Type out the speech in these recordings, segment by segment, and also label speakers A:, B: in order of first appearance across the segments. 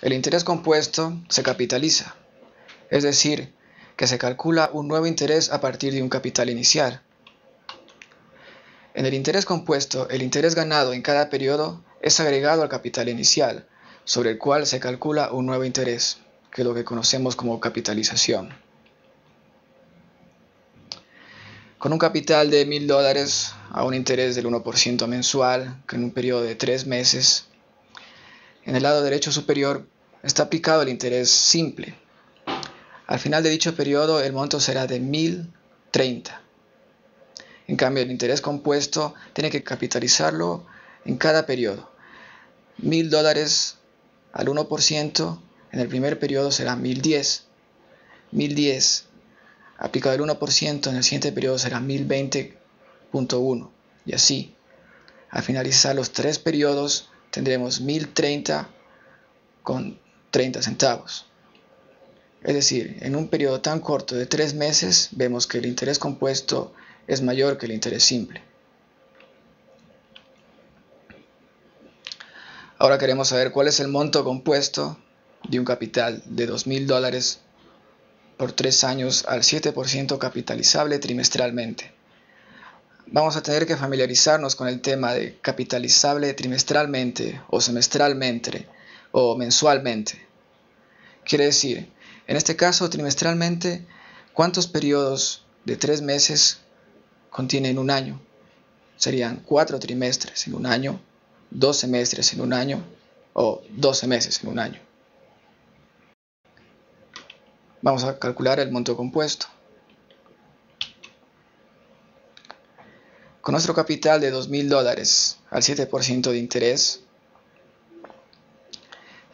A: El interés compuesto se capitaliza, es decir, que se calcula un nuevo interés a partir de un capital inicial. En el interés compuesto, el interés ganado en cada periodo es agregado al capital inicial, sobre el cual se calcula un nuevo interés, que es lo que conocemos como capitalización. Con un capital de mil dólares a un interés del 1% mensual, que en un periodo de tres meses, en el lado derecho superior está aplicado el interés simple. Al final de dicho periodo el monto será de 1030. En cambio el interés compuesto tiene que capitalizarlo en cada periodo. Mil dólares al 1% en el primer periodo será 1010. 1010 aplicado el 1%, en el siguiente periodo será 1020.1 y así. Al finalizar los tres periodos tendremos 1030 con 30 centavos. Es decir, en un periodo tan corto de tres meses vemos que el interés compuesto es mayor que el interés simple. Ahora queremos saber cuál es el monto compuesto de un capital de 2.000 dólares por tres años al 7% capitalizable trimestralmente. Vamos a tener que familiarizarnos con el tema de capitalizable trimestralmente o semestralmente o mensualmente. Quiere decir, en este caso trimestralmente, ¿cuántos periodos de tres meses contienen un año? Serían cuatro trimestres en un año, dos semestres en un año o doce meses en un año. Vamos a calcular el monto compuesto. Con nuestro capital de 2.000 dólares al 7% de interés,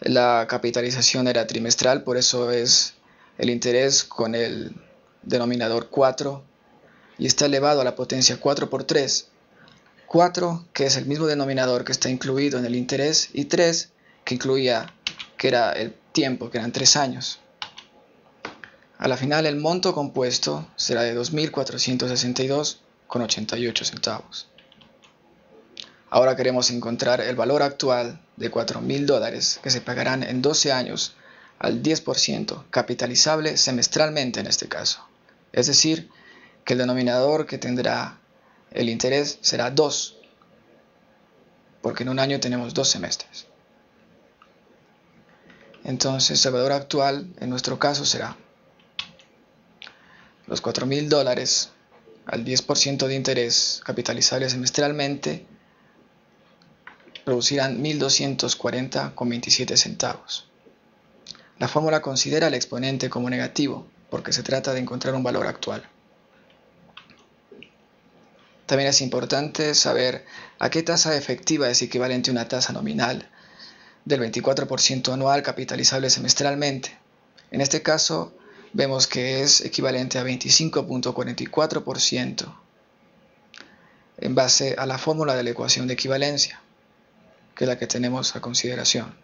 A: la capitalización era trimestral, por eso es el interés con el denominador 4 y está elevado a la potencia 4 por 3. 4 que es el mismo denominador que está incluido en el interés y 3 que incluía que era el tiempo, que eran 3 años. A la final el monto compuesto será de 2.462,88 centavos. Ahora queremos encontrar el valor actual de 4.000 dólares que se pagarán en 12 años al 10% capitalizable semestralmente en este caso. Es decir, que el denominador que tendrá el interés será 2, porque en un año tenemos dos semestres. Entonces el valor actual en nuestro caso será los 4.000 dólares al 10% de interés capitalizable semestralmente producirán 1.240,27 centavos. La fórmula considera el exponente como negativo porque se trata de encontrar un valor actual. También es importante saber a qué tasa efectiva es equivalente una tasa nominal del 24% anual capitalizable semestralmente. En este caso, vemos que es equivalente a 25.44% en base a la fórmula de la ecuación de equivalencia, que es la que tenemos a consideración.